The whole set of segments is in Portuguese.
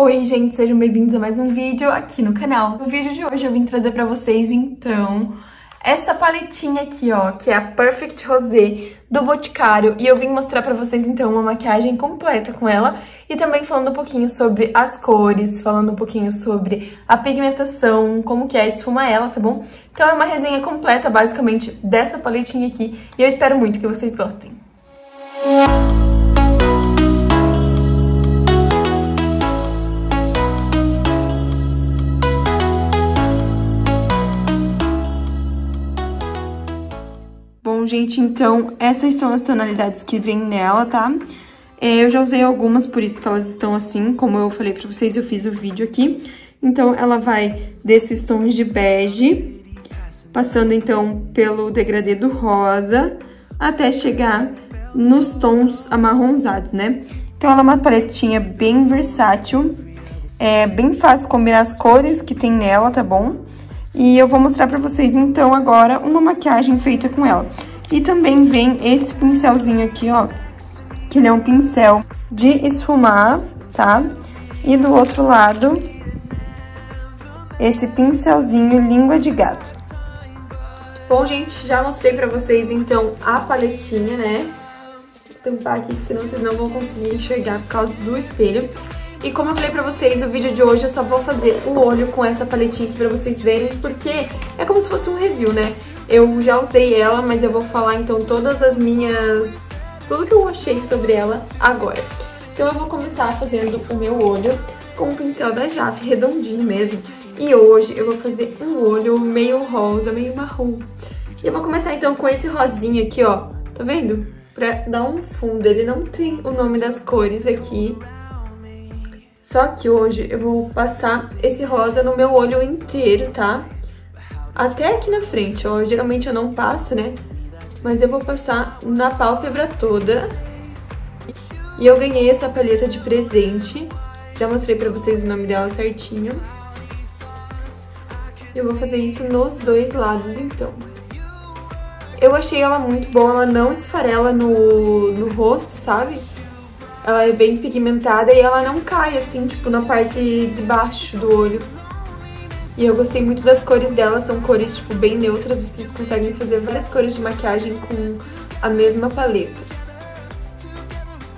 Oi, gente, sejam bem-vindos a mais um vídeo aqui no canal. No vídeo de hoje eu vim trazer pra vocês, então, essa paletinha aqui, ó, que é a Perfect Rosé do Boticário. E eu vim mostrar pra vocês, então, uma maquiagem completa com ela. E também falando um pouquinho sobre as cores, falando um pouquinho sobre a pigmentação, como que é esfumar ela, tá bom? Então é uma resenha completa, basicamente, dessa paletinha aqui. E eu espero muito que vocês gostem. Música gente, então essas são as tonalidades que vem nela, tá? É, eu já usei algumas, por isso que elas estão assim, como eu falei pra vocês, eu fiz o vídeo aqui. Então, ela vai desses tons de bege, passando então pelo degradê do rosa, até chegar nos tons amarronzados, né? Então, ela é uma paletinha bem versátil, é bem fácil combinar as cores que tem nela, tá bom? E eu vou mostrar pra vocês, então, agora uma maquiagem feita com ela. E também vem esse pincelzinho aqui, ó, que ele é um pincel de esfumar, tá? E do outro lado, esse pincelzinho língua de gato. Bom, gente, já mostrei pra vocês, então, a paletinha, né? Vou tampar aqui, senão vocês não vão conseguir enxergar por causa do espelho. E como eu falei pra vocês, o vídeo de hoje eu só vou fazer o olho com essa paletinha aqui pra vocês verem, porque é como se fosse um review, né? Eu já usei ela, mas eu vou falar então todas as minhas... tudo que eu achei sobre ela agora. Então eu vou começar fazendo o meu olho com o pincel da Jaf, redondinho mesmo. E hoje eu vou fazer um olho meio rosa, meio marrom. E eu vou começar então com esse rosinha aqui, ó. Tá vendo? Pra dar um fundo. Ele não tem o nome das cores aqui, só que hoje eu vou passar esse rosa no meu olho inteiro, tá? Até aqui na frente, ó. Geralmente eu não passo, né? Mas eu vou passar na pálpebra toda. E eu ganhei essa paleta de presente. Já mostrei pra vocês o nome dela certinho. Eu vou fazer isso nos dois lados, então. Eu achei ela muito boa, ela não esfarela no, no rosto, sabe? Ela é bem pigmentada e ela não cai, assim, tipo, na parte de baixo do olho. E eu gostei muito das cores dela, são cores, tipo, bem neutras. Vocês conseguem fazer várias cores de maquiagem com a mesma paleta.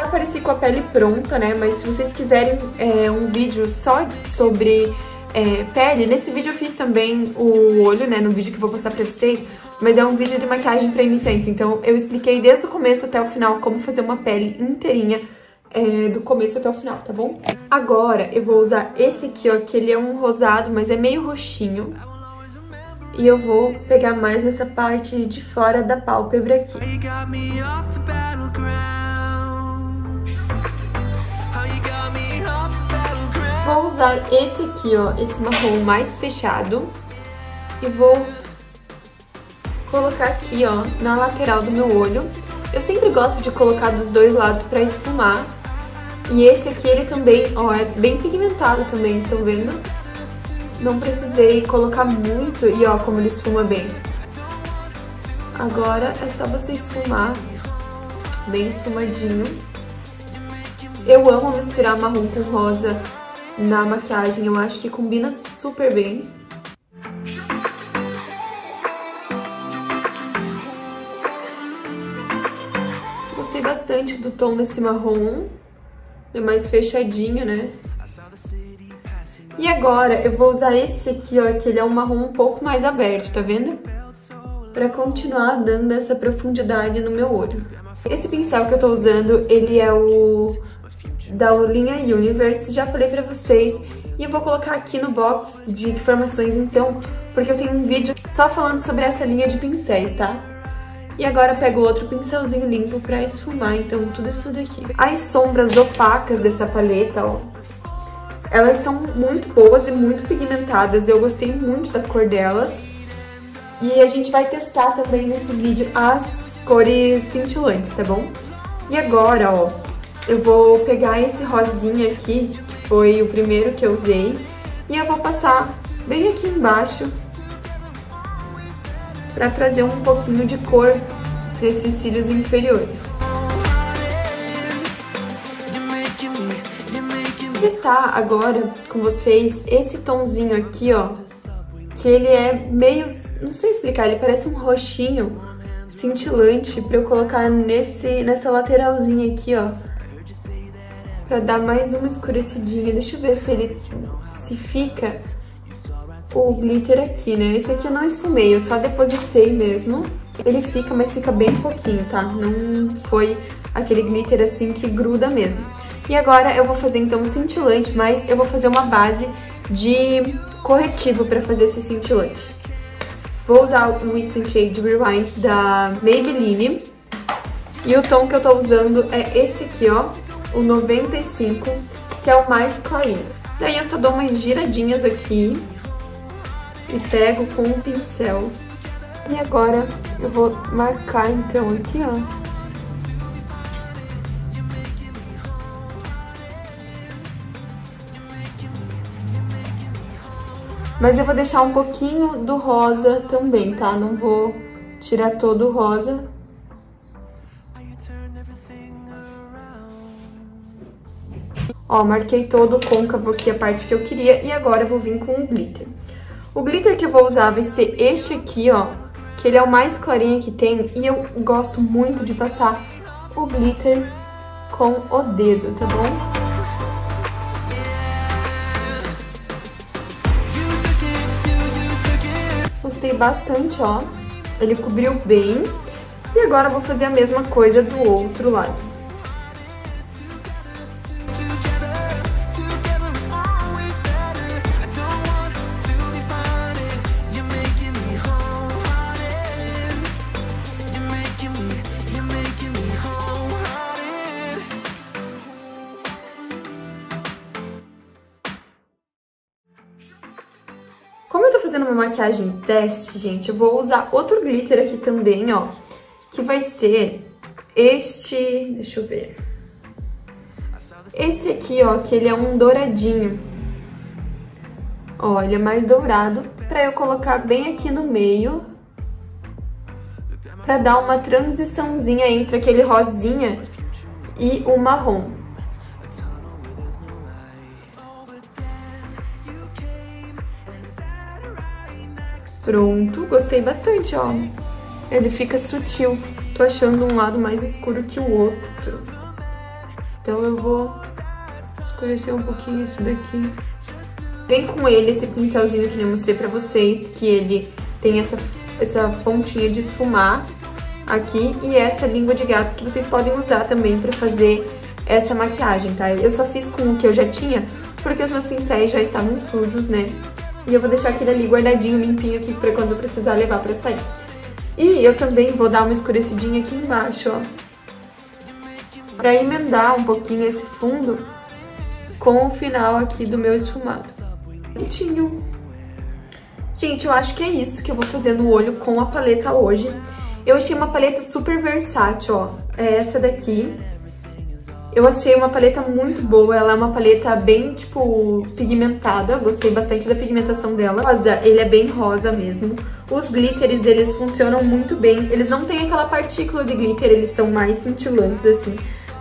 Eu apareci com a pele pronta, né? Mas se vocês quiserem é, um vídeo só sobre é, pele, nesse vídeo eu fiz também o olho, né? No vídeo que eu vou postar pra vocês. Mas é um vídeo de maquiagem pra iniciantes. Então eu expliquei desde o começo até o final como fazer uma pele inteirinha é, do começo até o final, tá bom? Agora eu vou usar esse aqui, ó, que ele é um rosado, mas é meio roxinho. E eu vou pegar mais nessa parte de fora da pálpebra aqui. Vou usar esse aqui, ó, esse marrom mais fechado. E vou colocar aqui, ó, na lateral do meu olho. Eu sempre gosto de colocar dos dois lados pra esfumar, e esse aqui, ele também, ó, é bem pigmentado também, estão vendo? Não precisei colocar muito e ó, como ele esfuma bem. Agora é só você esfumar, bem esfumadinho. Eu amo misturar marrom com rosa na maquiagem, eu acho que combina super bem. Gostei bastante do tom desse marrom é mais fechadinho, né? E agora eu vou usar esse aqui, ó, que ele é um marrom um pouco mais aberto, tá vendo? Pra continuar dando essa profundidade no meu olho. Esse pincel que eu tô usando, ele é o da linha Universe, já falei pra vocês. E eu vou colocar aqui no box de informações, então, porque eu tenho um vídeo só falando sobre essa linha de pincéis, tá? E agora pego outro pincelzinho limpo pra esfumar, então tudo isso daqui. As sombras opacas dessa paleta, ó, elas são muito boas e muito pigmentadas, eu gostei muito da cor delas. E a gente vai testar também nesse vídeo as cores cintilantes, tá bom? E agora, ó, eu vou pegar esse rosinha aqui, que foi o primeiro que eu usei, e eu vou passar bem aqui embaixo para trazer um pouquinho de cor desses cílios inferiores. testar agora com vocês esse tomzinho aqui, ó. Que ele é meio... Não sei explicar, ele parece um roxinho cintilante pra eu colocar nesse, nessa lateralzinha aqui, ó. Pra dar mais uma escurecidinha. Deixa eu ver se ele... Se fica o glitter aqui, né? Esse aqui eu não esfumei, eu só depositei mesmo. Ele fica, mas fica bem pouquinho, tá? Não foi aquele glitter assim que gruda mesmo. E agora eu vou fazer então um cintilante, mas eu vou fazer uma base de corretivo pra fazer esse cintilante. Vou usar o Instant Shade Rewind da Maybelline. E o tom que eu tô usando é esse aqui, ó, o 95, que é o mais clarinho. Daí eu só dou umas giradinhas aqui e pego com um pincel. E agora eu vou marcar então aqui, ó. Mas eu vou deixar um pouquinho do rosa também, tá? Não vou tirar todo o rosa. Ó, marquei todo o côncavo aqui, a parte que eu queria, e agora eu vou vir com o glitter. O glitter que eu vou usar vai ser este aqui, ó, que ele é o mais clarinho que tem, e eu gosto muito de passar o glitter com o dedo, tá bom? Gostei bastante, ó. Ele cobriu bem. E agora eu vou fazer a mesma coisa do outro lado. Fazendo uma maquiagem teste, gente, eu vou usar outro glitter aqui também, ó. Que vai ser este... Deixa eu ver. Esse aqui, ó, que ele é um douradinho. Ó, ele é mais dourado. Pra eu colocar bem aqui no meio. Pra dar uma transiçãozinha entre aquele rosinha e o marrom. Pronto, gostei bastante, ó. Ele fica sutil. Tô achando um lado mais escuro que o outro. Então eu vou escurecer um pouquinho isso daqui. Vem com ele esse pincelzinho que eu mostrei pra vocês, que ele tem essa, essa pontinha de esfumar aqui e essa língua de gato que vocês podem usar também pra fazer essa maquiagem, tá? Eu só fiz com o que eu já tinha, porque os meus pincéis já estavam sujos, né? E eu vou deixar aquele ali guardadinho, limpinho aqui pra quando eu precisar levar pra sair. E eu também vou dar uma escurecidinha aqui embaixo, ó. Pra emendar um pouquinho esse fundo com o final aqui do meu esfumado. Bonitinho. Gente, eu acho que é isso que eu vou fazer no olho com a paleta hoje. Eu achei uma paleta super versátil, ó. É essa daqui. Eu achei uma paleta muito boa, ela é uma paleta bem, tipo, pigmentada, gostei bastante da pigmentação dela. Rosa, ele é bem rosa mesmo. Os glitters deles funcionam muito bem, eles não têm aquela partícula de glitter, eles são mais cintilantes, assim.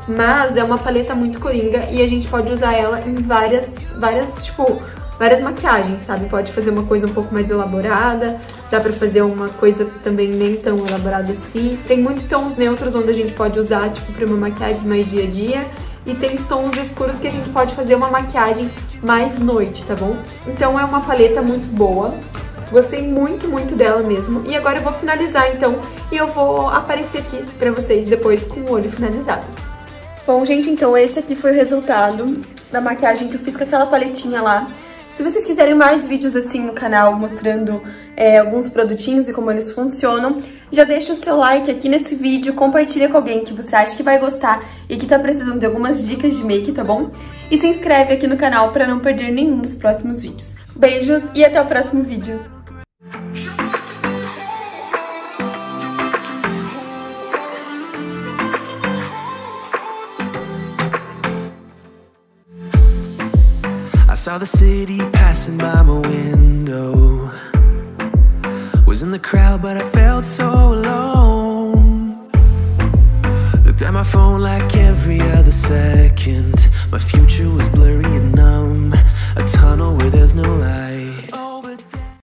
Mas é uma paleta muito coringa e a gente pode usar ela em várias, várias, tipo, várias maquiagens, sabe? Pode fazer uma coisa um pouco mais elaborada, dá pra fazer uma coisa também nem tão elaborada assim. Tem muitos tons neutros onde a gente pode usar, tipo, pra uma maquiagem mais dia a dia. E tem os tons escuros que a gente pode fazer uma maquiagem mais noite, tá bom? Então é uma paleta muito boa. Gostei muito, muito dela mesmo. E agora eu vou finalizar, então, e eu vou aparecer aqui pra vocês depois com o olho finalizado. Bom, gente, então esse aqui foi o resultado da maquiagem que eu fiz com aquela paletinha lá. Se vocês quiserem mais vídeos assim no canal, mostrando é, alguns produtinhos e como eles funcionam, já deixa o seu like aqui nesse vídeo, compartilha com alguém que você acha que vai gostar e que tá precisando de algumas dicas de make, tá bom? E se inscreve aqui no canal pra não perder nenhum dos próximos vídeos. Beijos e até o próximo vídeo! Saw the city passing by my window. Was in the crowd but I felt so alone. Looked at my phone like every other second. My future was blurry and numb. A tunnel where there's no light